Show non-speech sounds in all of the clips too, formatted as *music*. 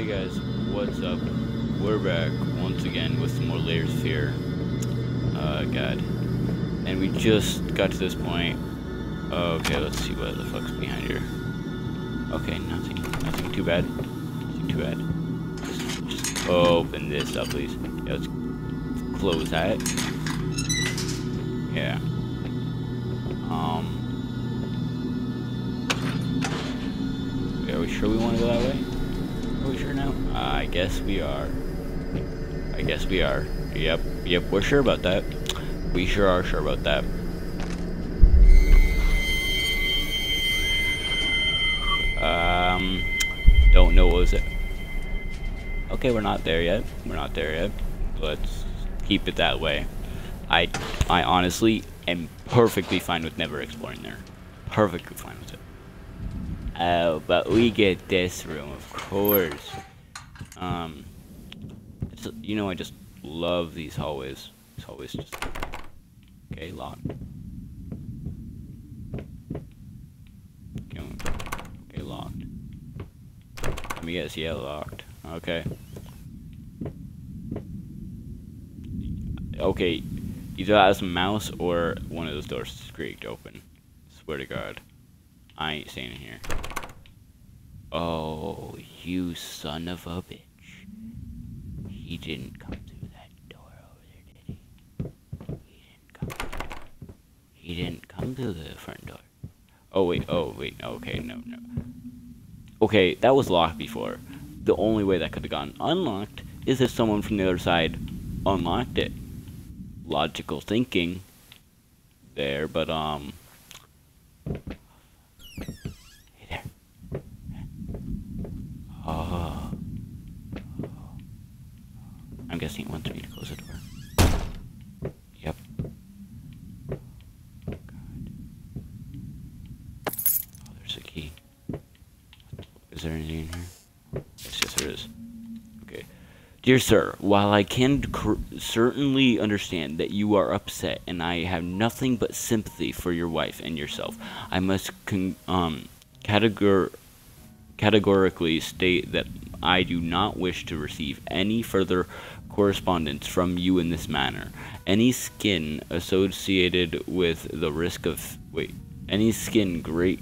Hey guys, what's up? We're back once again with some more Layers of Fear. Uh, God. And we just got to this point. Okay, let's see what the fuck's behind here. Okay, nothing. Nothing too bad. Nothing too bad. Just, just open this up, please. Yeah, let's close that. Yeah. Um. Are we sure we want to go that way? Sure now? I guess we are. I guess we are. Yep, yep, we're sure about that. We sure are sure about that. Um, don't know what was it. Okay, we're not there yet. We're not there yet. Let's keep it that way. I, I honestly am perfectly fine with never exploring there. Perfectly fine with it. Oh, but we get this room, of course. Um, you know, I just love these hallways. These hallways just... Okay, locked. Okay, locked. Let me guess, yeah, locked. Okay. Okay, either that was a mouse or one of those doors squeaked open. Swear to God. I ain't staying here. Oh, you son of a bitch. He didn't come through that door over there, did he? He didn't come. He didn't come through the front door. Oh wait, oh wait, okay, no, no. Okay, that was locked before. The only way that could have gotten unlocked is if someone from the other side unlocked it. Logical thinking there, but um guessing it wants me to close the door. Yep. God. Oh, there's a key. Is there anything in here? Yes, yes, there is. Okay. Dear sir, while I can certainly understand that you are upset and I have nothing but sympathy for your wife and yourself, I must um, categor categorically state that I do not wish to receive any further correspondence from you in this manner. Any skin associated with the risk of wait, any skin great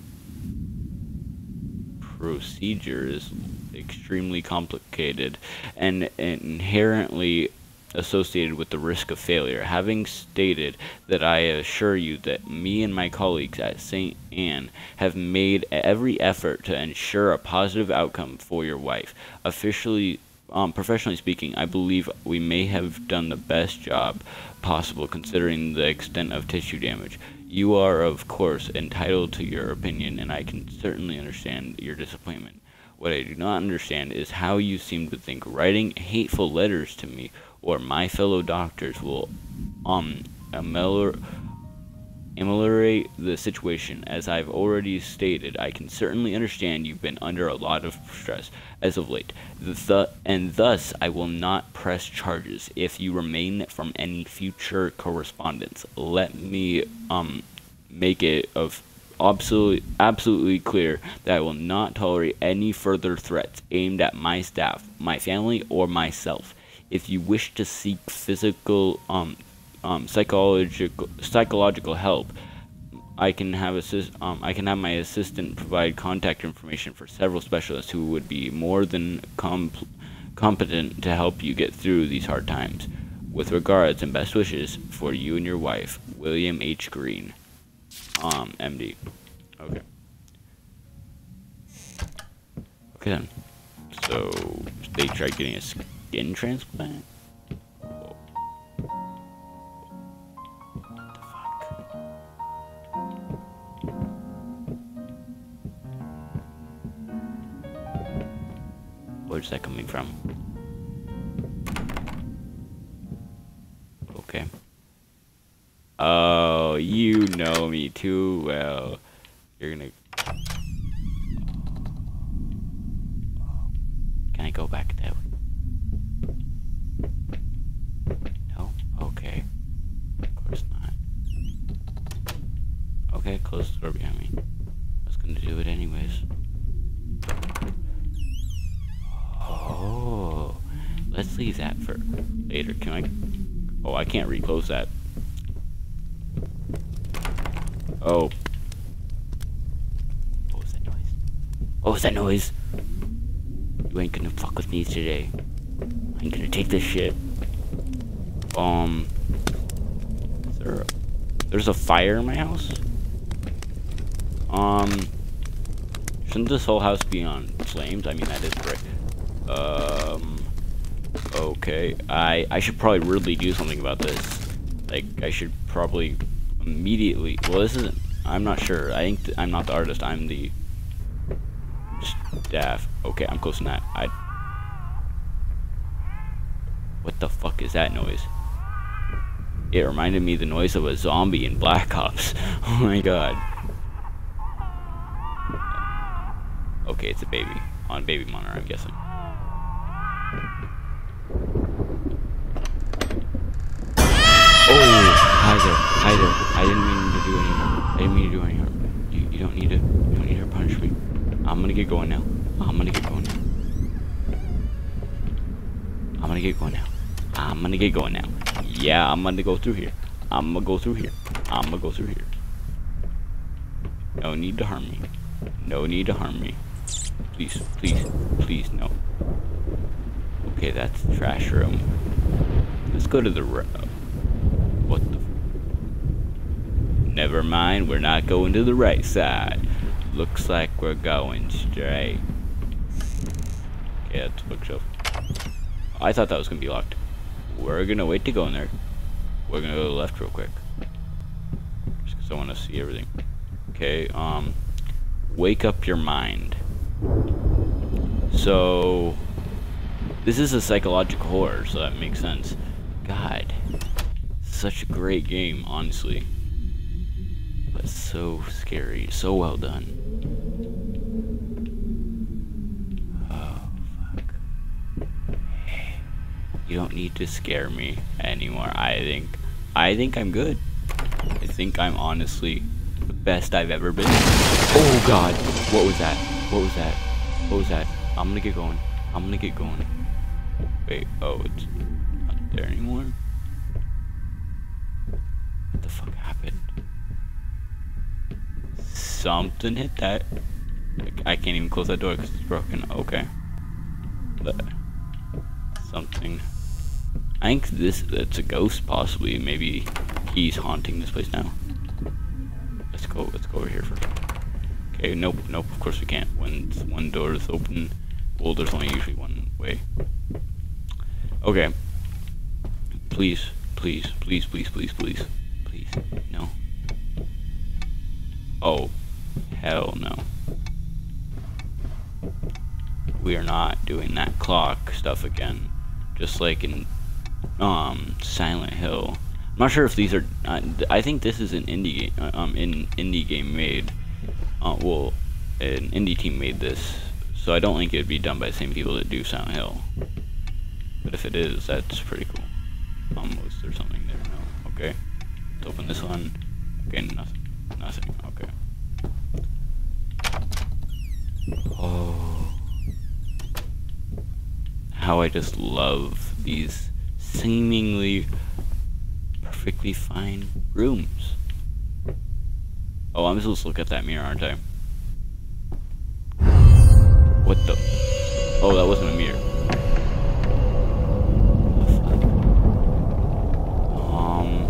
procedure is extremely complicated and inherently associated with the risk of failure. Having stated that I assure you that me and my colleagues at St. Anne have made every effort to ensure a positive outcome for your wife. Officially um, professionally speaking, I believe we may have done the best job possible considering the extent of tissue damage. You are, of course, entitled to your opinion, and I can certainly understand your disappointment. What I do not understand is how you seem to think writing hateful letters to me or my fellow doctors will um ameliorate ameliorate the situation. As I've already stated, I can certainly understand you've been under a lot of stress as of late, the, and thus I will not press charges if you remain from any future correspondence. Let me um make it of absolutely absolutely clear that I will not tolerate any further threats aimed at my staff, my family, or myself. If you wish to seek physical um um, psychological psychological help, I can have assist um, I can have my assistant provide contact information for several specialists who would be more than competent to help you get through these hard times. With regards and best wishes for you and your wife, William H. Green, um, MD. Okay. Okay then. So they tried getting a skin transplant. What the fuck? Where's that coming from? Oh, you know me too well. You're gonna... Can I go back that way? No? Okay. Of course not. Okay, close the door behind me. I was gonna do it anyways. Oh. let's leave that for later. Can I? Oh, I can't reclose that. Oh. What was that noise? What was that noise? You ain't gonna fuck with me today. I ain't gonna take this shit. Um. There there's a fire in my house? Um. Shouldn't this whole house be on flames? I mean, that is correct. Um. Okay. I I should probably really do something about this. Like, I should probably immediately. Well, this isn't. I'm not sure. I think I'm not the artist. I'm the staff. Okay, I'm close to that. I. What the fuck is that noise? It reminded me the noise of a zombie in Black Ops. *laughs* oh my god. Okay, it's a baby. On baby monitor, I'm guessing. Oh, hi there, hi there. I didn't mean to do any harm. I didn't mean to do any harm. You, you don't need to, you don't need to punish me. I'm gonna get going now. I'm gonna get going now. I'm gonna get going now. I'm gonna get going now. Yeah, I'm gonna go through here. I'm gonna go through here. I'm gonna go through here. No need to harm me. No need to harm me. Please, please, please, no. Okay, that's the trash room. Let's go to the What the? Never mind, we're not going to the right side. Looks like we're going straight. Yeah, it's a bookshelf. I thought that was gonna be locked. We're gonna wait to go in there. We're gonna go to the left real quick. Just because I want to see everything. Okay, um, wake up your mind. So, this is a psychological horror, so that makes sense. God, such a great game, honestly. But so scary, so well done. You don't need to scare me anymore. I think, I think I'm good. I think I'm honestly the best I've ever been. Oh God, what was that? What was that? What was that? I'm gonna get going. I'm gonna get going. Wait, oh, it's not there anymore? What the fuck happened? Something hit that. I can't even close that door because it's broken. Okay. But something I think this that's a ghost possibly. Maybe he's haunting this place now. Let's go let's go over here first. Okay, nope, nope, of course we can't. When one door is open, well there's only usually one way. Okay. Please, please, please, please, please, please. Please. No. Oh. Hell no. We are not doing that clock stuff again. Just like in um, Silent Hill. I'm not sure if these are. Uh, I think this is an indie game. Uh, um, in indie game made. Uh, well, an indie team made this, so I don't think it'd be done by the same people that do Silent Hill. But if it is, that's pretty cool. Almost there's something there. No. Okay. Let's open this one. Okay, nothing. Nothing. Okay. Oh. How I just love these seemingly perfectly fine rooms. Oh, I'm supposed to look at that mirror, aren't I? What the? Oh, that wasn't a mirror. Um,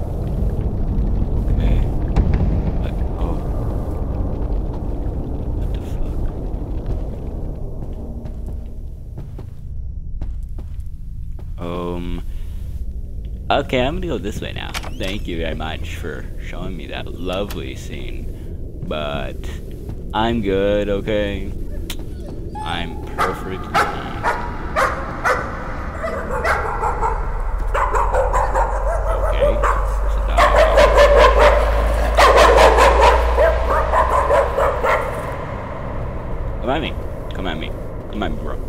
oh. um, Okay, I'm gonna go this way now. Thank you very much for showing me that lovely scene. But I'm good, okay? I'm perfectly Okay. Come at me. Come at me. Come at me, bro.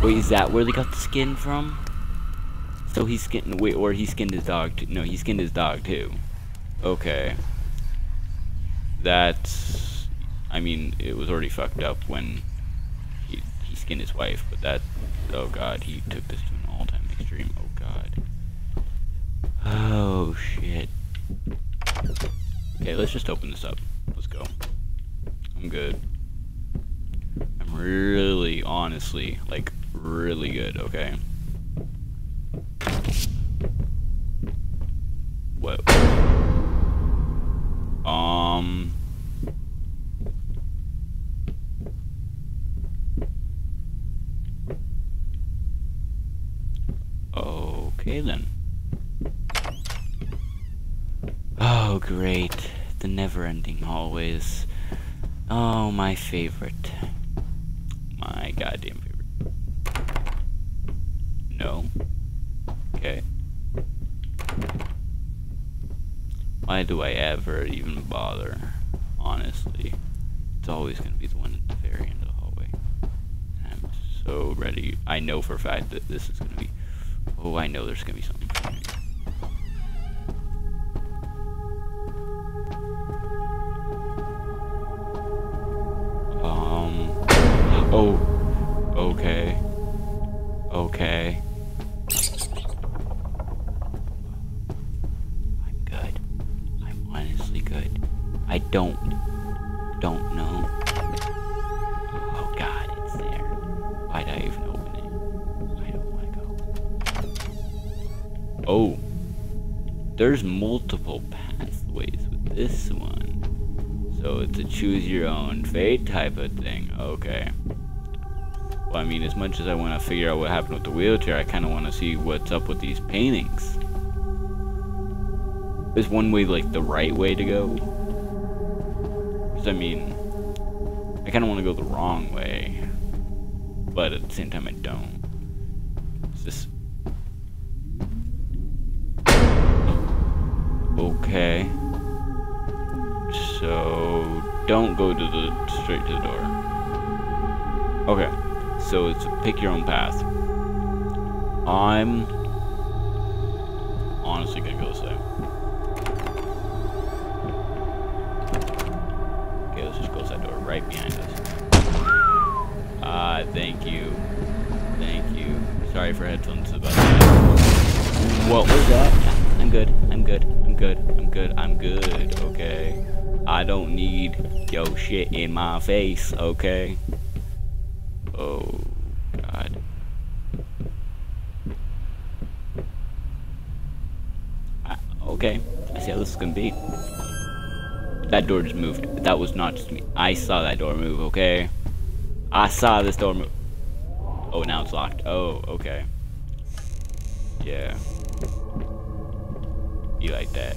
Wait, is that where they got the skin from? So he skinned, wait, or he skinned his dog too. No, he skinned his dog too. Okay. That's I mean, it was already fucked up when he, he skinned his wife, but that, oh god, he took this to an all-time extreme, oh god. Oh shit. Okay, let's just open this up. Let's go. I'm good. I'm really, honestly, like, really good, okay? What? Um... Okay then. Oh great, the never-ending hallways. Oh, my favorite. My goddamn favorite. No. Okay. Why do I ever even bother? Honestly. It's always gonna be the one at the very end of the hallway. I'm so ready. I know for a fact that this is gonna be... Oh, I know there's gonna be something. Oh. There's multiple pathways with this one. So it's a choose your own fate type of thing. Okay. Well, I mean, as much as I want to figure out what happened with the wheelchair, I kind of want to see what's up with these paintings. Is one way, like, the right way to go? Because, I mean, I kind of want to go the wrong way. But at the same time, I don't. Don't go to the straight to the door. Okay. So it's pick your own path. I'm honestly gonna go this way. Okay, let's just close that door right behind us. Ah, uh, thank you. Thank you. Sorry for headphones about that. What was that? I'm good. I'm good. I'm good. I'm good. I'm good. Okay. I don't need yo shit in my face. Okay. Oh, God. I, okay, I see how this is gonna be. That door just moved. That was not just me. I saw that door move, okay? I saw this door move. Oh, now it's locked. Oh, okay. Yeah. You like that.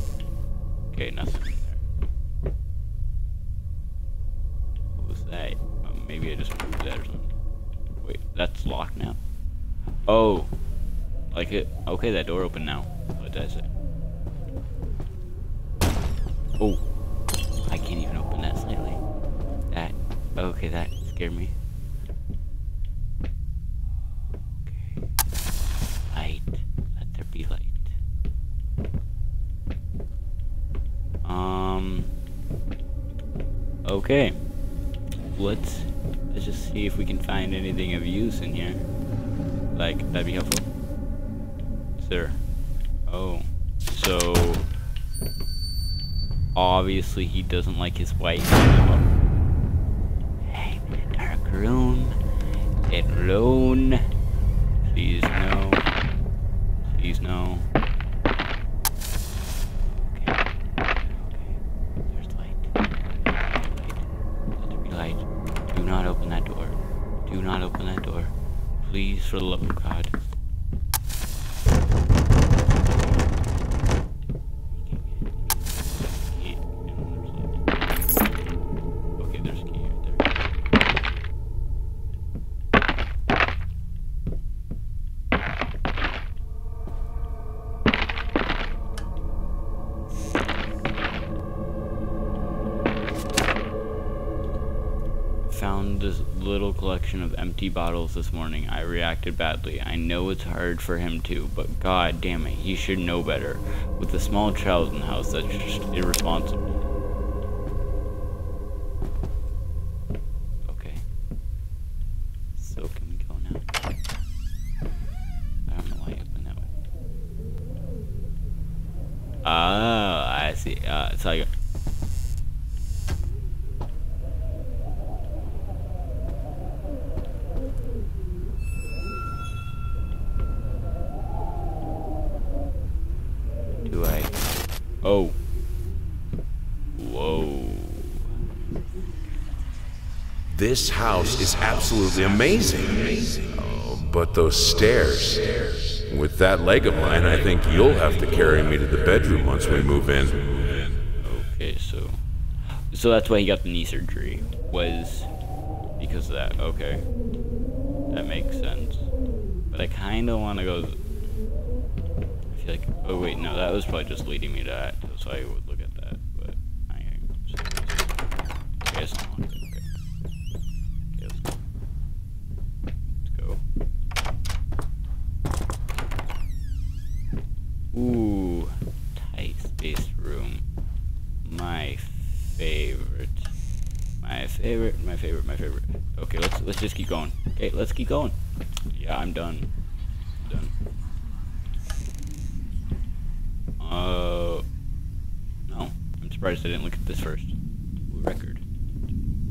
Okay, nothing just moved that or something. Wait, that's locked now. Oh. Like it. Okay, that door opened now. What does it? Oh. I can't even open that slightly. That. Okay, that scared me. Okay. Light. Let there be light. Um. Okay. Let's see if we can find anything of use in here. Like, that'd be helpful. Sir. Oh. So... Obviously he doesn't like his wife. Hey, dark room. Alone. Please no. Please no. For the love of God. Collection of empty bottles this morning. I reacted badly. I know it's hard for him too, but god damn it, he should know better. With a small child in the house, that's just irresponsible. Yeah, it's like Do I? Oh. Whoa. This house is absolutely amazing. But those stairs. With that leg of mine, I think you'll have to carry me to the bedroom once we move in. Okay, so so that's why he got the knee surgery was because of that. Okay, that makes sense. But I kind of want to go. I feel like. Oh wait, no, that was probably just leading me to that, so I would look at that. But I I guess not. Okay. Okay, let's go. Let's go. Ooh, tight spaced room. My favorite. My favorite, my favorite, my favorite. Okay, let's let's just keep going. Okay, let's keep going. Yeah, I'm done. done. Uh no. I'm surprised I didn't look at this first. Ooh, record.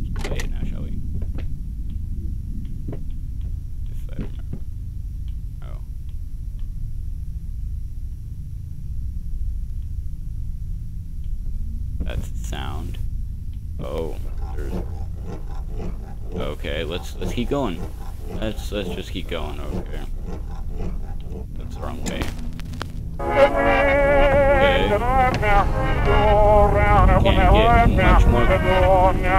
Let's play it now, shall we? If I remember. Oh. That's the sound. Oh, there's. Okay, let's let's keep going. Let's let's just keep going. Okay. That's the wrong way. Okay. Can't get much more.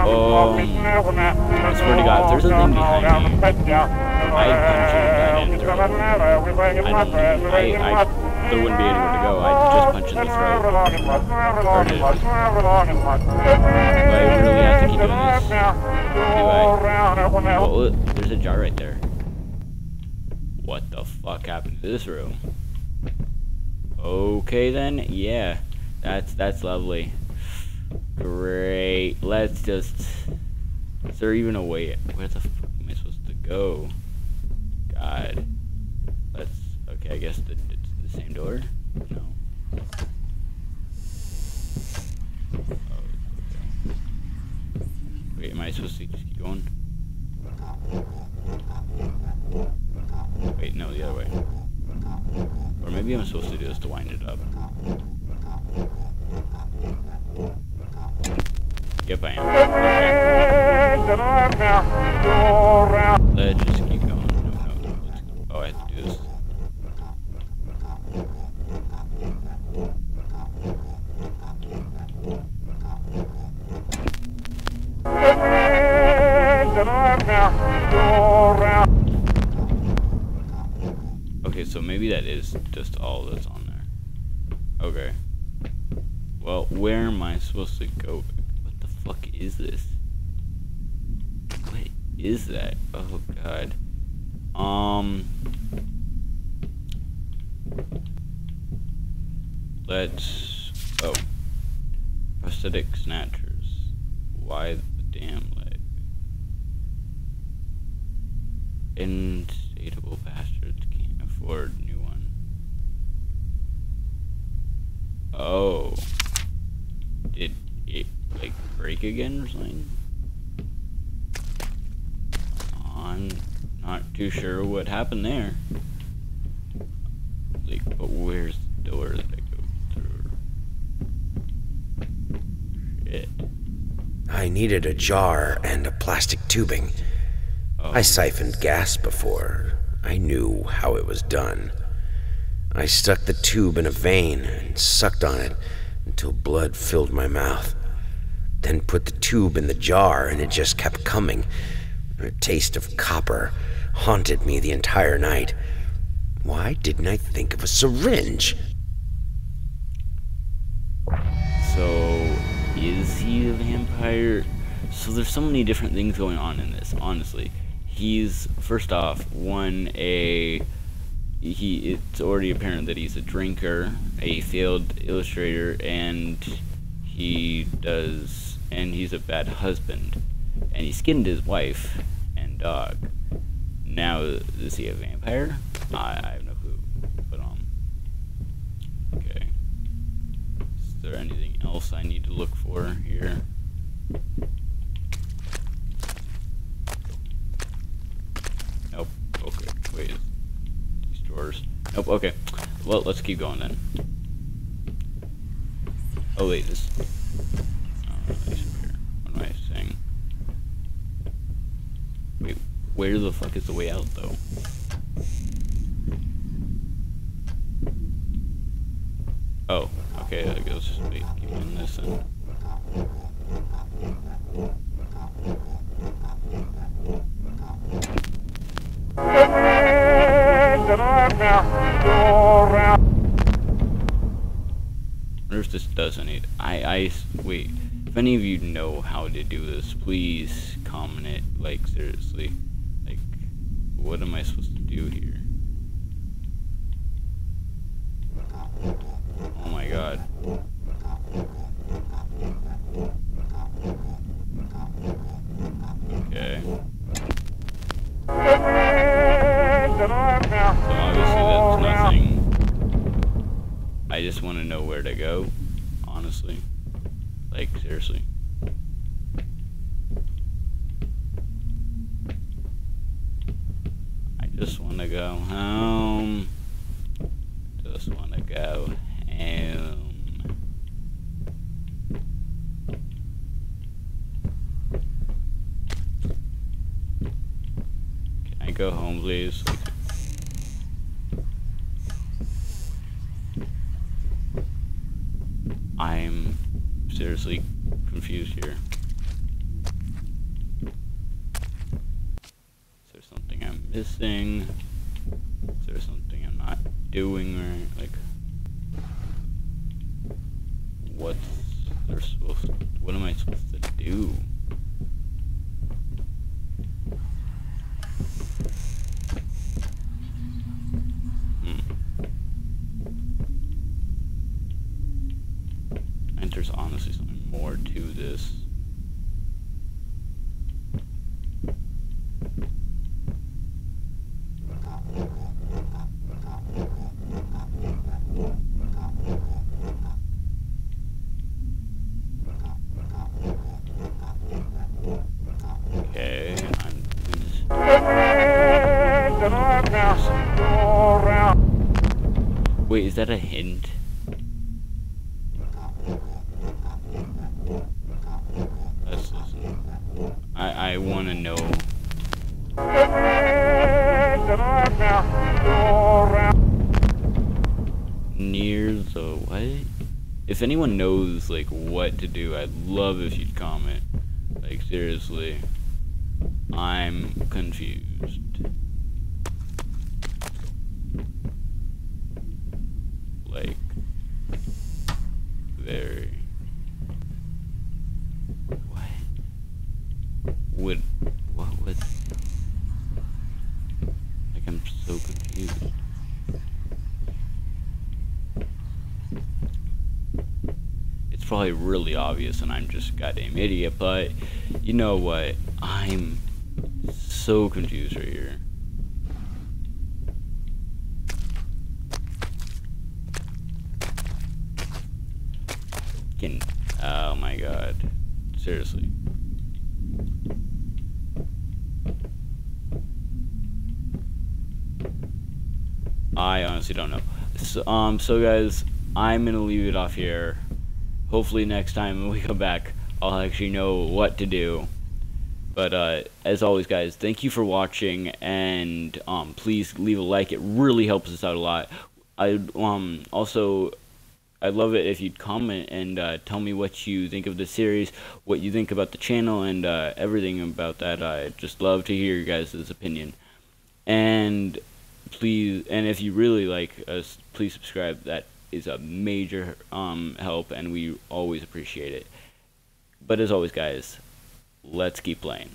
Um, I swear to God, if there's a thing behind me, I'd punch it and throw it. I don't. I I. There wouldn't be anywhere to go. I'd just punch in the throat. Hurt it. Do I really have to keep doing this? Oh, there's a jar right there. What the fuck happened to this room? Okay then, yeah. That's that's lovely. Great. Let's just Is there even a way where the fuck am I supposed to go? God. Let's okay, I guess the, it's the same door? No. Wait, am I supposed to just keep going? Wait, no, the other way. Or maybe I'm supposed to do this to wind it up. Yep, I am. Okay. Let's just all that's on there. Okay. Well, where am I supposed to go? What the fuck is this? What is that? Oh god. Um. Let's. Oh. Prosthetic snatchers. Why the damn leg? Insatiable bastards can't afford new one. Oh. Did it like break again or something? I'm not too sure what happened there. Like, but where's the door that I go through? Shit. I needed a jar and a plastic tubing. Oh. I siphoned gas before. I knew how it was done. I stuck the tube in a vein and sucked on it until blood filled my mouth. Then put the tube in the jar and it just kept coming. A taste of copper haunted me the entire night. Why didn't I think of a syringe? So, is he a vampire? So there's so many different things going on in this, honestly. He's, first off, one, a... He, it's already apparent that he's a drinker, a failed illustrator, and he does, and he's a bad husband. And he skinned his wife and dog. Now, is he a vampire? I, I have no clue. But, um, okay. Is there anything else I need to look for here? Nope. Okay. Wait. These Nope. Okay. Well, let's keep going then. Oh wait, this. Oh. What am I saying? Wait, where the fuck is the way out though? Oh, okay, I guess wait, keep doing this and. Wonder if this does any. I, I, wait. If any of you know how to do this, please comment it. Like, seriously. Like, what am I supposed to do here? Oh my god. Okay. So obviously that's nothing. I just want to know where to go, honestly. Like, seriously. I just want to go home. Just want to go home. Can I go home, please? I'm seriously confused here. Is there something I'm missing? Is there something I'm not doing right? Like, what's there supposed? What am I supposed to do? Hmm. And there's honestly something more to this. If anyone knows like what to do, I'd love if you'd comment. Like seriously, I'm confused. Like very. What? Would what would? Like I'm so confused. It's probably really obvious and I'm just a goddamn idiot, but you know what? I'm so confused right here. Can, oh my god. Seriously. I honestly don't know. So, um, so guys, I'm gonna leave it off here. Hopefully next time when we come back, I'll actually know what to do. But uh, as always, guys, thank you for watching, and um, please leave a like. It really helps us out a lot. I um also I'd love it if you'd comment and uh, tell me what you think of the series, what you think about the channel, and uh, everything about that. I'd just love to hear your guys' opinion. And please, and if you really like us, please subscribe. That is a major um, help, and we always appreciate it. But as always, guys, let's keep playing.